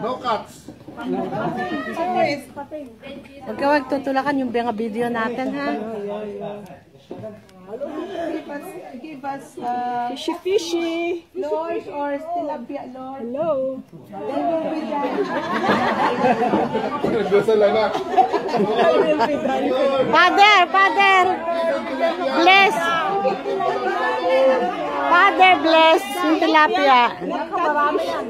No cuts. Huwag ka wag tutulakan yung mga video natin, ha? Give us, give us uh, fishy fishy. Lord or tilapia, Lord. Hello. They will be done. Nagdasal lang na. They will be done. Father, Father, bless. Father, bless yung tilapia. Marami yan.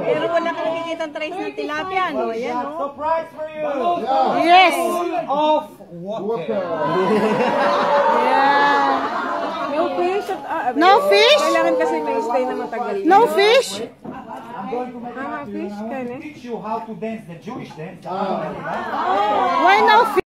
Pero wala ka nakikita ang trace ng tilapia, no? Ayan, no? Surprise for you! Yes. Of water. Yeah. No fish at, ah, No fish? Kailangan kasi may stay na matagal. No fish? I'm going to make Ah, fish, I want to teach you how to dance the Jewish dance. Why no fish?